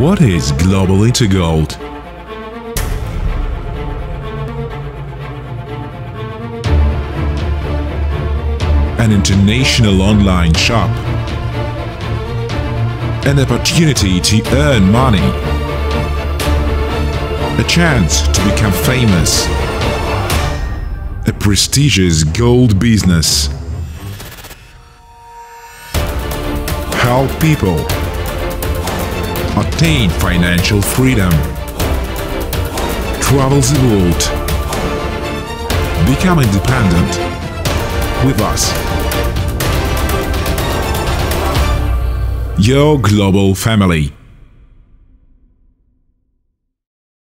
What is Global InterGold? An international online shop. An opportunity to earn money. A chance to become famous. A prestigious gold business. Help people attain financial freedom. Travel the world. Become independent with us. Your global family.